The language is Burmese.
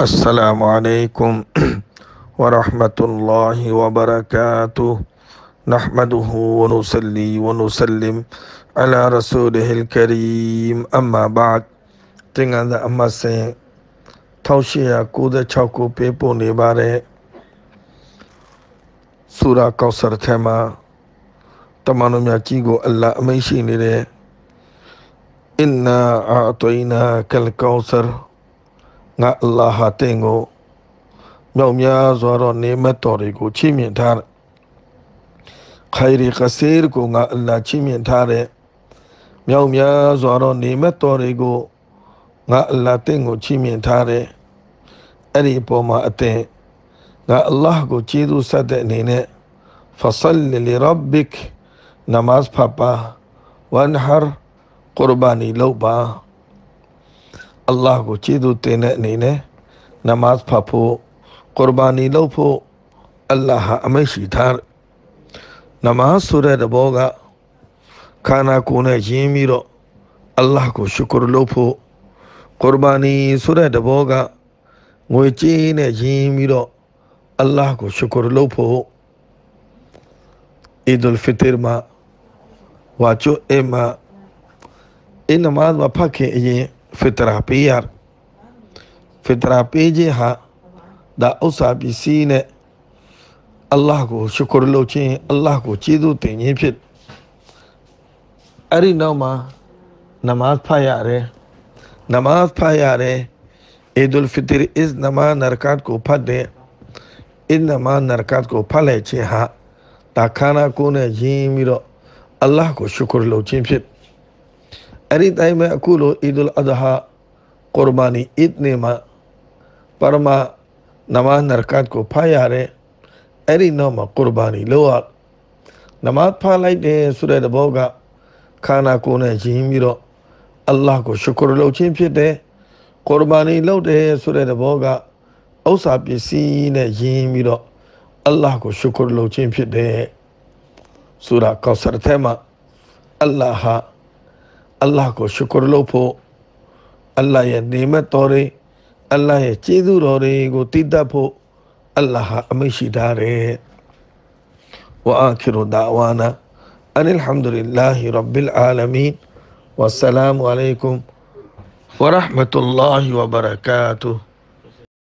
السلام عليكم ورحمة الله وبركاته نحمده ونصلي ونسلم على رسوله الكريم أما بعد تنغى أما سين توشيا كودا چاكو بيبو نباري سورة كوثر تما تمانو مياچيغو الله أميشي نري إنا أعطيناك الكوثر ငါအလ္ လာဟ်တင်ကိုမြောက်များစွာသောနေမတော်တွေကိုချီးမြှင့်ထားတယ်ခိုင်ရီကဆေးကိုငါအလ္လာဟ်ချီးမြှင့်ထားတယ်မြောက်များစွာသောနေမတော်တွေကိုငါအလ္လာဟ်တင်ကိုချီးမြှင့်ထားတယ်အဲ့ဒီအပေါ်မှာအတင်ငါအလ္လာဟ်ကိုကျေးဇူးဆက်တဲ့အနေနဲ့ فصل لربك နမတ်ဖပါဝန်ဟာကုရ်ဘာနီလောက်ပါ အလ္လာဟ်ကိုကျေးဇူးတင်တဲ့အနေနဲ့နမတ်ဖတ်ဖို့ကုရ်ဘာနီလုပ်ဖို့အလ္လာဟ်အမိန့်ရှိထားနမတ်ဆိုတဲ့တဘောကခန္ဓာကိုယ်နဲ့ယဉ်ပြီးတော့အလ္လာဟ်ကိုရှုကရလုပ်ဖို့ကုရ်ဘာနီဆိုတဲ့တဘောကငွေကြေးနဲ့ယဉ်ပြီးတော့အလ္လာဟ်ကိုရှုကရလုပ်ဖို့အီဒ်အလ်ဖီတရ်မှာဝါချိုအမအင်းနမတ်မဖတ်ခင်အရင် ဖစ်တရာပေးရဖစ်တရာပေးခြင်းဟာဒါဥစ္စာပစ္စည်းနဲ့အလ္လာဟ်ကိုရှုကရလုပ်ခြင်းအလ္လာဟ်ကိုကျေးဇူးတင်ခြင်းဖြစ်အဲ့ဒီနောက်မှာနမတ်ဖတ်ရတယ်နမတ်ဖတ်ရတယ်အီဒူလ်ဖီတရ်အစ်နမနရကတ်ကိုဖတ်တဲ့အစ်နမနရကတ်ကိုဖတ်လိုက်ခြင်းဟာဒါခန္ဓာကိုယ်နဲ့ယဉ်ပြီးတော့အလ္လာဟ်ကိုရှုကရလုပ်ခြင်းဖြစ် အဲ့ဒီတိုင်းပဲအခုလိုအီဒူလ်အဒဟာကုရ်ဘာနီအစ်နေမှာပရမနမနရကတ်ကိုဖားရတယ်အဲ့ဒီနောက်မှာကုရ်ဘာနီလို့ရနမတ်ဖားလိုက်တယ်ဆိုတဲ့ဘောကခန္ဓာကိုယ်နဲ့ယဉ်ပြီးတော့အလ္လာဟ်ကိုရှုကရလုပ်ခြင်းဖြစ်တယ်ကုရ်ဘာနီလုပ်တယ်ဆိုတဲ့ဘောကဥစ္စာပစ္စည်းနဲ့ယဉ်ပြီးတော့အလ္လာဟ်ကိုရှုကရလုပ်ခြင်းဖြစ်တယ်ဆူရာကောဆာထဲမှာအလ္လာဟ် အလ္လာဟ်ကိုရှုကရလုပ်ဖို့အလ္လာဟ်ရဲ့နေမတော်တွေအလ္လာဟ်ရဲ့ကျေးဇူးတော်